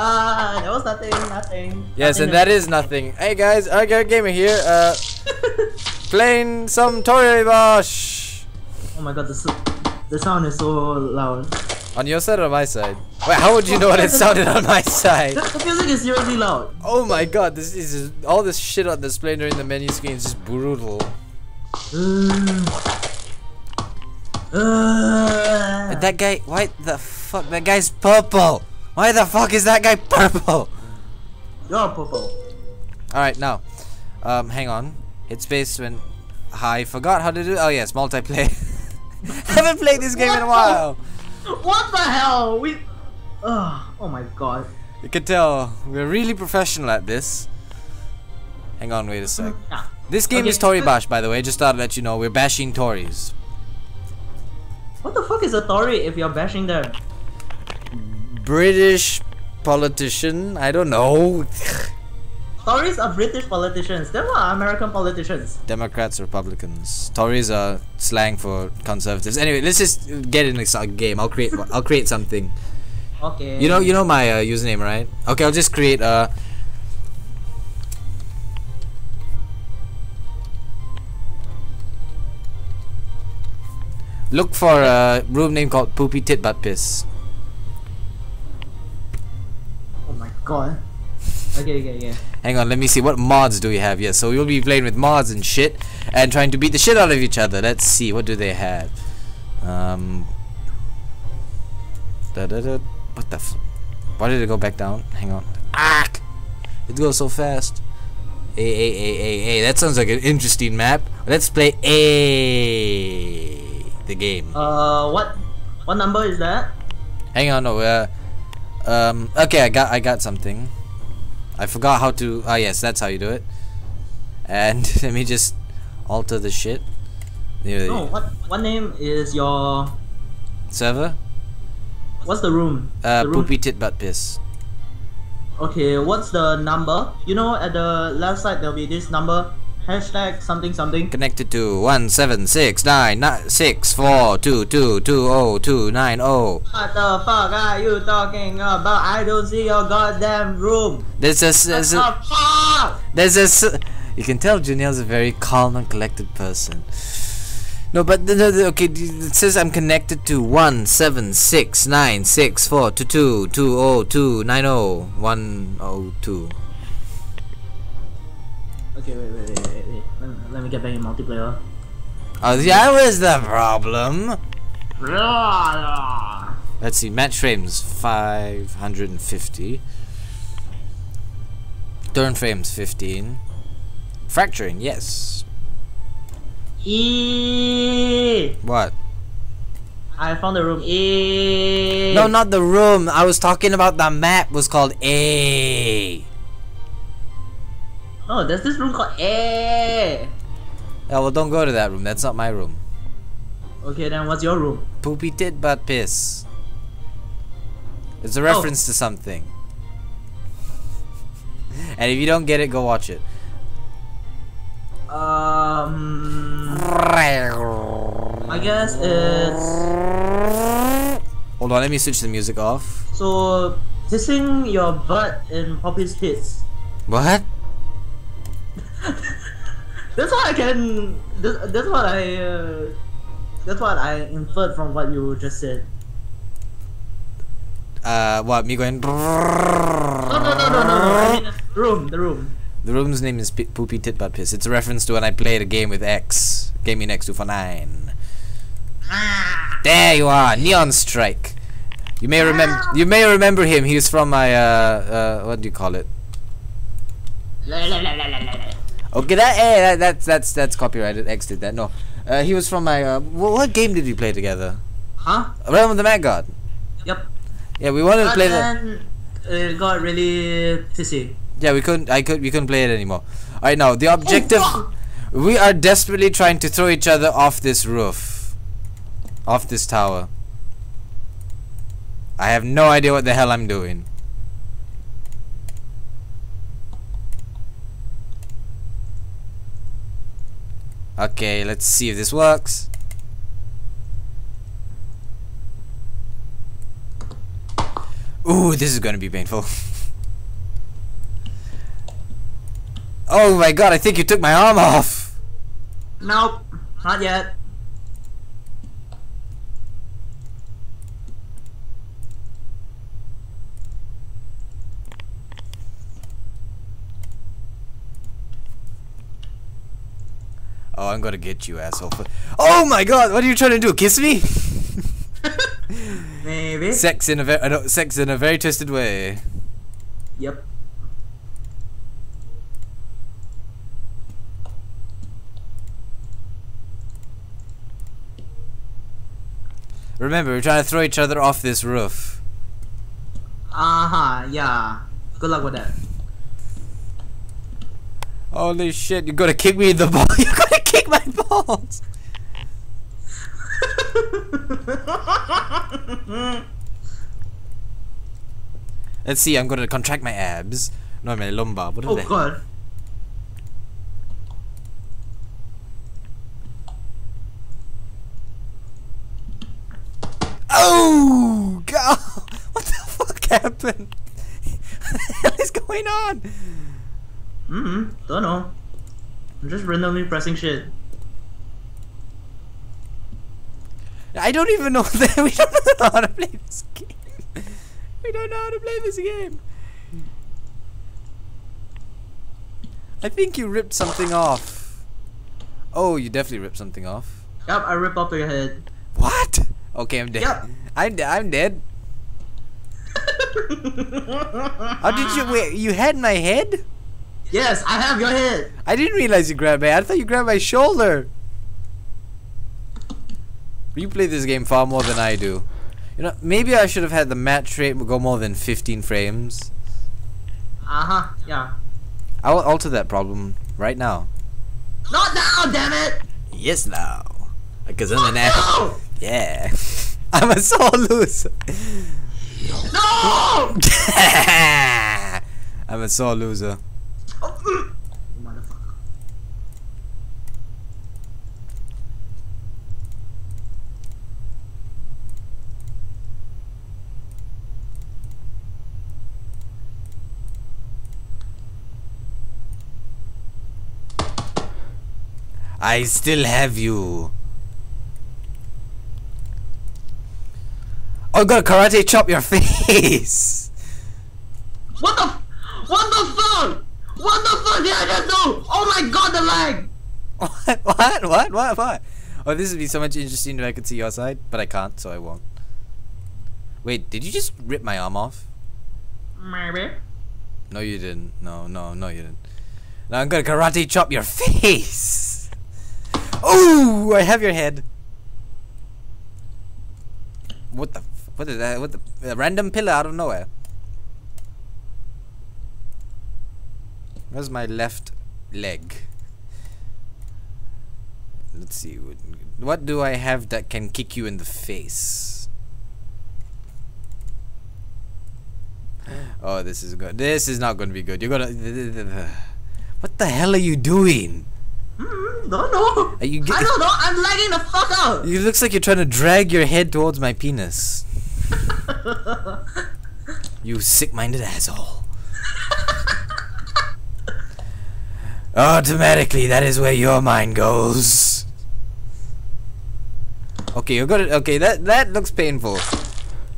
Ah, that was nothing, nothing. Yes, nothing and that is nothing. Hey guys, Argar Gamer here. Uh, playing some Toribash. Oh my god, the, the sound is so loud. On your side or my side? Wait, how would you know what it sounded on my side? The, the music is seriously loud. Oh my god, this is all this shit on display during the menu screen is just brutal. Uh, And that guy, why the fuck? That guy's purple. Why the fuck is that guy purple? you're purple. All right, now, um, hang on. Hit space when I forgot how to do. Oh yes, multiplayer. Haven't played this game in a while. What the hell? We. Uh, oh my god. You can tell we're really professional at this. Hang on, wait a sec. This game Okay. is Toribash, by the way. Just thought to let you know we're bashing Tories. What the fuck is a Tory if you're bashing them? British politician. I don't know. Tories are British politicians. They're American politicians. Democrats, Republicans. Tories are slang for conservatives. Anyway, let's just get in a game. I'll create. I'll create something. Okay. You know, you know my uh, username, right? Okay, I'll just create a. Look for a room name called Poopy Tit Butt Piss. Okay, okay, okay. Hang on, let me see. What mods do we have? Yes, so we'll be playing with mods and shit and trying to beat the shit out of each other. Let's see. What do they have? Um. Da, da, da, what the f. Why did it go back down? Hang on. Ah! It goes so fast. A, A, A, A, A. That sounds like an interesting map. Let's play A. The game. Uh, what? What number is that? Hang on, no. Uh, um. Okay, I got, I got something. I forgot how to. Ah, yes, that's how you do it. And let me just alter the shit. No, what? What name is your? Server. What's the room? Uh, the room. poopy tit butt piss. Okay, what's the number? You know, at the left side there'll be this number. Hashtag something something. Connected to one seven six nine nine six four two two two oh two nine oh. What the fuck are you talking about? I don't see your goddamn room. There's a s- there's a What the fuck? there's a. s- You can tell Juniel's a very calm and collected person. No, but the, the, the- okay, it says I'm connected to one seven six nine six four two two two oh two nine oh one oh two. Okay, wait, wait, wait, wait, wait. Let, me, let me get back in multiplayer. Oh, that was the problem. Let's see, match frames 550. Turn frames 15. Fracturing, yes. E. What? I found the room. E. No, not the room. I was talking about the map was called A. No, there's this room called A. Oh, well, don't go to that room. That's not my room. Okay, then what's your room? Poopy tit butt piss. It's a reference to something. And if you don't get it, go watch it. Um, I guess it's Hold on, let me switch the music off. so kissing your butt in Poppy's tits. What? That's what I can. That's, that's what I. Uh, that's what I inferred from what you just said. Uh, what? Me going. No, no, no, no, no, no. I mean, the room, the room. The room's name is P- Poopy Tit Butt Piss. It's a reference to when I played a game with X. game me Gaming X 249. There you are, Neon Strike. You may remember. You may remember him. He was from my uh, uh what do you call it? Okay, that eh, that that's that's that's copyrighted. X did that. No, uh, he was from my. Uh, wh- what game did we play together? Huh? Realm of the Mad God. Yep. Yeah, we wanted to But play that. it got really pissy. Yeah, we couldn't. I could. We couldn't play it anymore. All right, now the objective. fuck! we are desperately trying to throw each other off this roof, off this tower. I have no idea what the hell I'm doing. Okay, let's see if this works. Ooh, this is gonna be painful. oh my god, I think you took my arm off. Nope, not yet. Oh, I'm gonna get you, asshole. Oh my god, what are you trying to do? Kiss me? Maybe. sex in a very, uh, sex in a very twisted way. Yep. Remember, we're trying to throw each other off this roof. Uh huh. Yeah. Good luck with that. Holy shit, you're gonna kick me in the ball. Kick my balls. Let's see, I'm gonna contract my abs. No, my lumbar. What are oh they? god. Oh god! What the fuck happened? what is going on? Mm-hmm. Don't know. I'm just randomly pressing shit. I don't even know that we don't know how to play this game. We don't know how to play this game. I think you ripped something off. Oh, you definitely ripped something off. Yep, I rip off your head. What? Okay, I'm dead. Yep. I'm de- I'm dead. How did you wait? You had my head? Yes, I have your head. I didn't realize you grabbed my. I thought you grabbed my shoulder. You play this game far more than I do. You know, maybe I should have had the match rate go more than 15 frames. Uh huh. Yeah. I will alter that problem right now. Not now, damn it. Yes, now. Because I'm an no! Yeah. I'm a sore loser. No! I'm a sore loser. Oh, mm. Motherfucker. I still have you. Oh, I'm gonna karate chop your face. What the? f- What the fuck? What the fuck did I just do? Oh my god, the lag! What? What? What? What? What? Oh, this would be so much interesting if I could see your side, but I can't, so I won't. Wait, did you just rip my arm off? Maybe. No, you didn't. No, no, no, you didn't. Now I'm gonna karate chop your face. Oh, I have your head. What the? f- What is that? What the? A random pillar out of nowhere. Where's my left leg? Let's see. What, what do I have that can kick you in the face? Oh, this is good. This is not going to be good. You're gonna. What the hell are you doing? Hmm, don't know. Are you I don't know. I'm lagging the fuck out. It looks like you're trying to drag your head towards my penis. You sick-minded asshole. Automatically, that is where your mind goes. Okay, you got it. Okay, that that looks painful.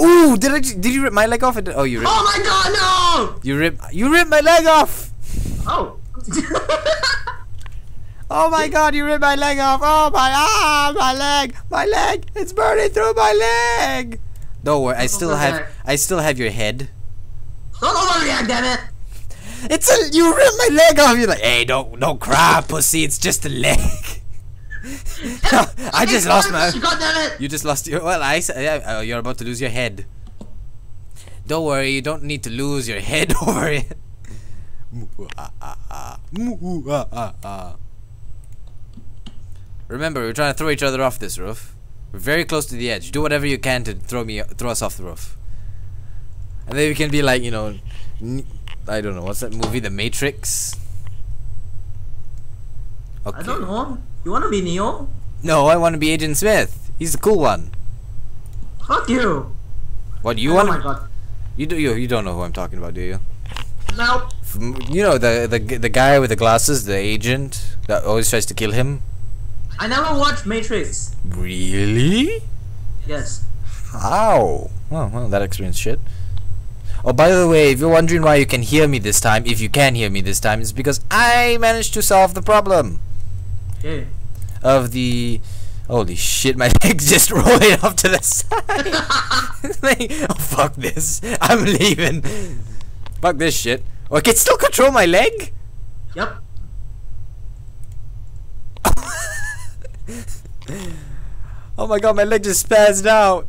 Ooh, did I? Did you rip my leg off? Oh, you ripped. oh my god, no! You rip. You ripped my leg off. Oh. Oh my god, you ripped my leg off! Oh my ah, my leg, my leg, it's burning through my leg. Don't worry, I still have, I still have your head. don't overreact, damn it! It's a, you ripped my leg off. You're like, hey, don't, don't cry, pussy. It's just a leg. No, I just lost my. God damn it! You just lost your. Well, I said, yeah, uh, you're about to lose your head. Don't worry, you don't need to lose your head over it. Ah, ah, ah. Remember, we're trying to throw each other off this roof. We're very close to the edge. Do whatever you can to throw me, throw us off the roof. And then we can be like, you know, I don't know, what's that movie, The Matrix? Okay. I don't know. You wanna be Neo? No, I want to be Agent Smith. He's the cool one. Fuck you! What you want? oh want? my god. You do you, you don't know who I'm talking about, do you? Nope. From- You know the the the guy with the glasses, the agent that always tries to kill him. I never watched Matrix. Really? Yes. How? Oh well, that experience shit. Oh, by the way, if you're wondering why you can hear me this time, if you can hear me this time, it's because I managed to solve the problem Okay. of the. Holy shit! My leg's just rolling off to the side. like, oh fuck this! I'm leaving. Fuck this shit. Oh, I can still control my leg. Yep. Oh my god, my leg just spazzed out.